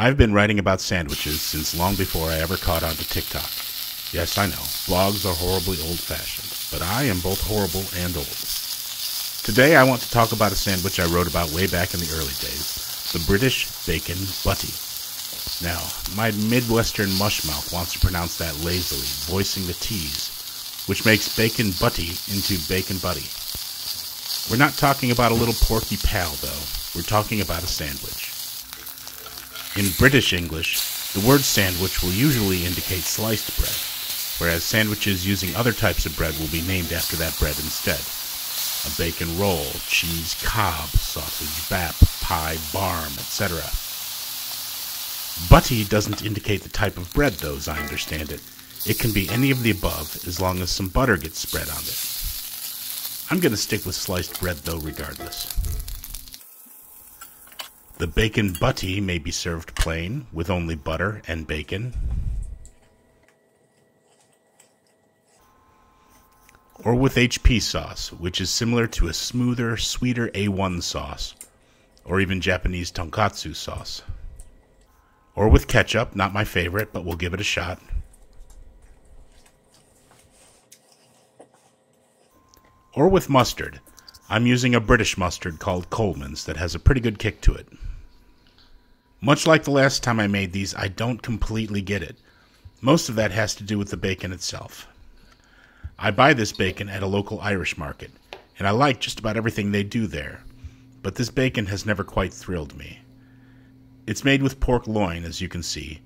I've been writing about sandwiches since long before I ever caught on to TikTok. Yes, I know, blogs are horribly old fashioned, but I am both horrible and old. Today I want to talk about a sandwich I wrote about way back in the early days the British Bacon Butty. Now, my Midwestern mushmouth wants to pronounce that lazily, voicing the T's, which makes Bacon Butty into Bacon Buddy. We're not talking about a little porky pal, though. We're talking about a sandwich. In British English, the word sandwich will usually indicate sliced bread, whereas sandwiches using other types of bread will be named after that bread instead. A bacon roll, cheese cob, sausage bap, pie barm, etc. Butty doesn't indicate the type of bread, though, as I understand it. It can be any of the above, as long as some butter gets spread on it. I'm going to stick with sliced bread, though, regardless. The bacon butty may be served plain, with only butter and bacon. Or with HP sauce, which is similar to a smoother, sweeter A1 sauce, or even Japanese tonkatsu sauce. Or with ketchup, not my favorite, but we'll give it a shot. or with mustard. I'm using a British mustard called Colman's that has a pretty good kick to it. Much like the last time I made these, I don't completely get it. Most of that has to do with the bacon itself. I buy this bacon at a local Irish market, and I like just about everything they do there, but this bacon has never quite thrilled me. It's made with pork loin, as you can see,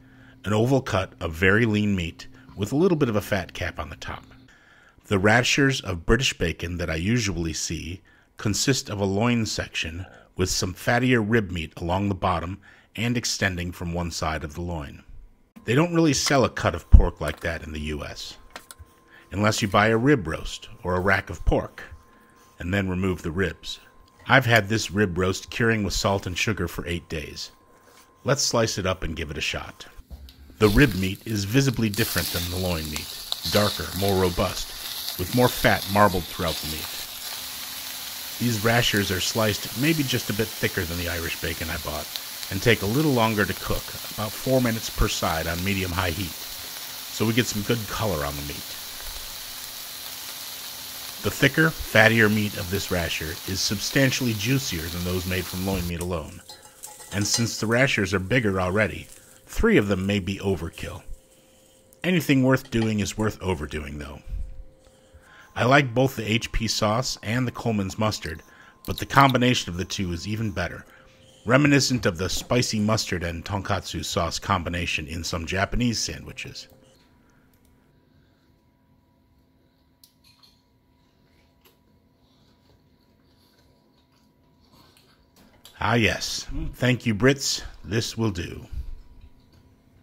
an oval cut of very lean meat with a little bit of a fat cap on the top. The rashers of British bacon that I usually see consist of a loin section with some fattier rib meat along the bottom and extending from one side of the loin. They don't really sell a cut of pork like that in the US, unless you buy a rib roast or a rack of pork, and then remove the ribs. I've had this rib roast curing with salt and sugar for eight days. Let's slice it up and give it a shot. The rib meat is visibly different than the loin meat, darker, more robust, with more fat marbled throughout the meat. These rashers are sliced maybe just a bit thicker than the Irish bacon I bought, and take a little longer to cook, about 4 minutes per side on medium-high heat, so we get some good color on the meat. The thicker, fattier meat of this rasher is substantially juicier than those made from loin meat alone, and since the rashers are bigger already, three of them may be overkill. Anything worth doing is worth overdoing, though. I like both the HP sauce and the Colman's mustard, but the combination of the two is even better, reminiscent of the spicy mustard and tonkatsu sauce combination in some Japanese sandwiches. Ah, yes. Thank you, Brits. This will do.